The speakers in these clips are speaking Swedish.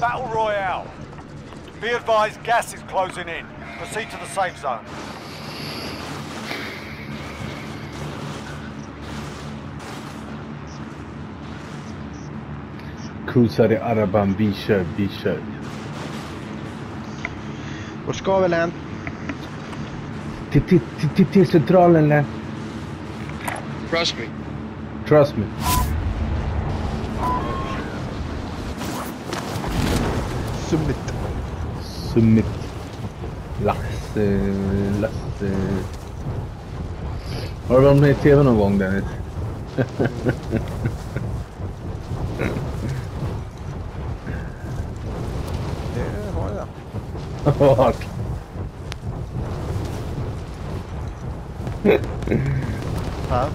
Battle Royale. Be advised, gas is closing in. Proceed to the safe zone. Cruisar i Araban, vi kör, vi kör. Vart ska vi Len? Till, centralen, lä. Trust me. Trust me. Summit. Summit. Lasse, Lasse. Har du varit med i TV någon gång Dennis? Det har jag. Ja.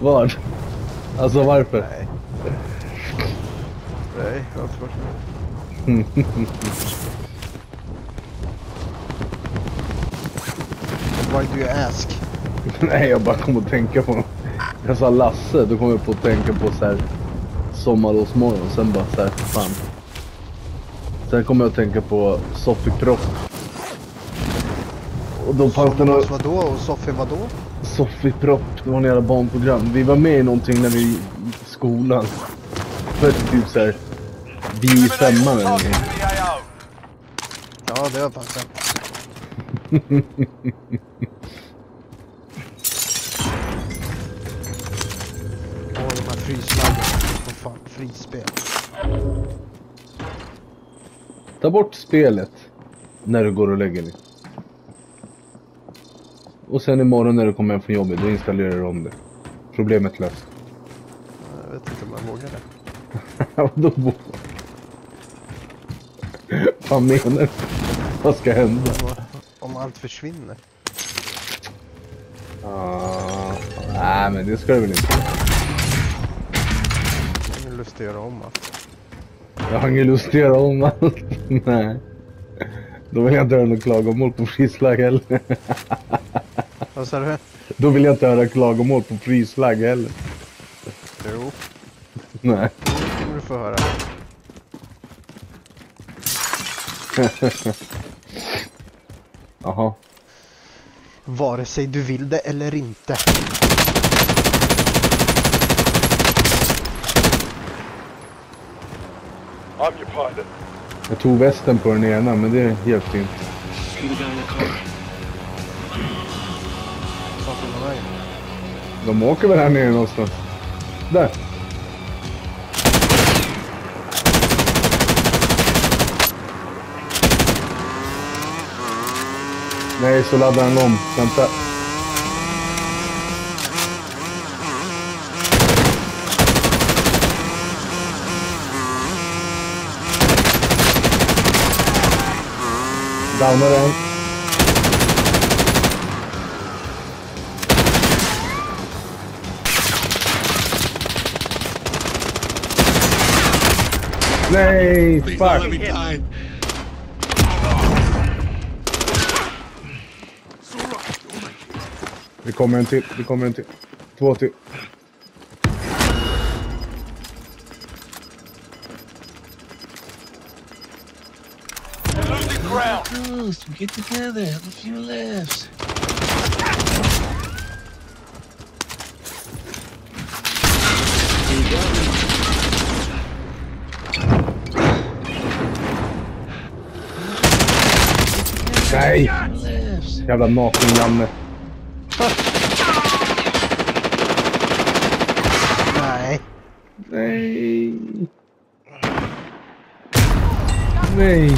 Vart? Alltså varför? Nej. Nej, jag har inte varit med. Why do you ask? Nej, jag bara kom att tänka på... Jag sa Lasse, då kom jag på att tänka på så här sommarlovsmorgon. Sen bara så här, fan. Sen kom jag att tänka på Sofie Propp. Och då fanns det något... Vadå och Sofie vadå? Sofie Propp, det var en jävla barnprogram. Vi var med i någonting när vi gick i skolan. För typ så här. Vi i femman eller någonting. Ja, det var fan sant. Åh, de här fryslaggen. Vad fan, frispel. Ta bort spelet när du går och lägger dig. Och sen imorgon när du kommer hem från jobbet, då installerar du om det. Problemet löst. Jag vet inte om jag vågar det. Vadå bo? Vad menar du? Vad ska hända? Om, allt försvinner. Ah, nej men det ska du väl inte. Jag har ingen lust att göra om allt. Jag har ingen lust att göra om allt. nej. Då vill jag inte höra något klagomål på frislag heller. Vad sa du? Då vill jag inte höra klagomål på frislag heller. Jo, Nej. det kommer du få höra. Jaha. Vare sig du vill det eller inte. I'm your pilot. Jag tog västen på den ena men det hjälpte inte. De åker väl här nere någonstans. Där. Nej, så laddar han om. Vänta. Downar en. Nej, fuck. Det kommer en till, det kommer en till. Två till. Close. Get together. Have a few laughs. Nej, jävla naken-Janne. Nej. Nej. Nej.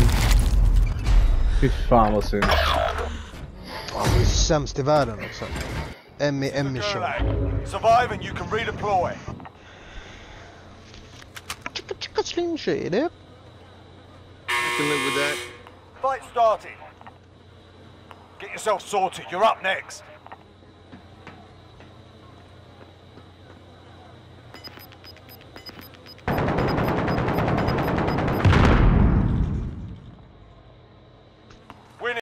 Fy fan vad synd. Han är sämst i världen också. Emmy Emmy show. Survive and you can redeploy. Chicka chicka sling shady. I can live with that. Fight started. Get yourself sorted. You're up next.